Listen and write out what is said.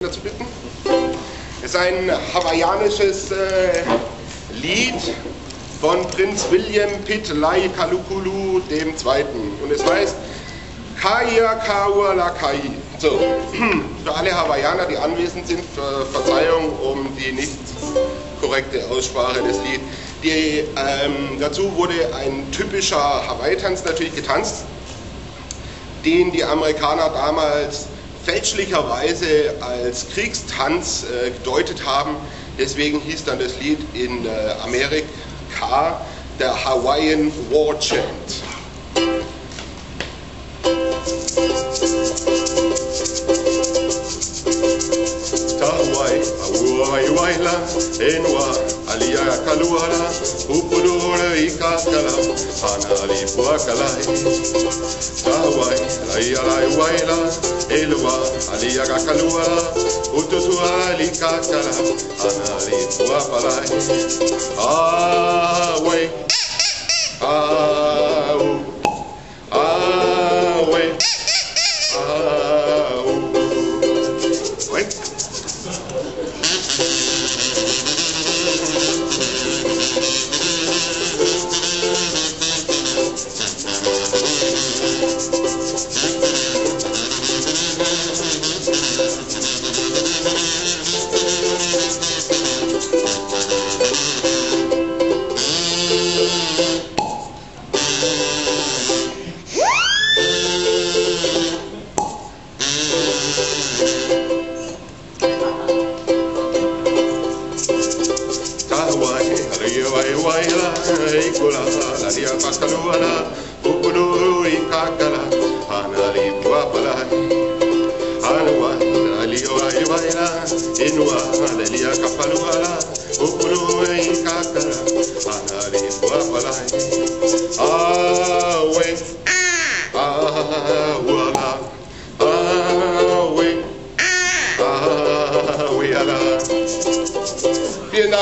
dazu bitten. Es ist ein hawaiianisches äh, Lied von Prinz William Pitt Lai Kalukulu II. Und es heißt Kaya Kaua Kai. So, für alle Hawaiianer, die anwesend sind, Ver Verzeihung um die nicht korrekte Aussprache des Lieds. Die, ähm, dazu wurde ein typischer Hawaii-Tanz natürlich getanzt, den die Amerikaner damals fälschlicherweise als Kriegstanz äh, gedeutet haben. Deswegen hieß dann das Lied in äh, Amerika der Hawaiian War Chant. Hawaii, Hawaii, Waila, Enua, Alia Kaluara, Upurura i Kakala, Hanali Puakalai. Hawaii, Laia eluwa aliyaga kaluwa ututu alikakala anali kuapalai ah. yewa yewa ila ikola lalia pakaluana ukudu ikakala anali kuapala alwa aliwa yewa ila inwa lalia kapaluana ukudu ikakala anali kuapala awe awala awe awe ala bien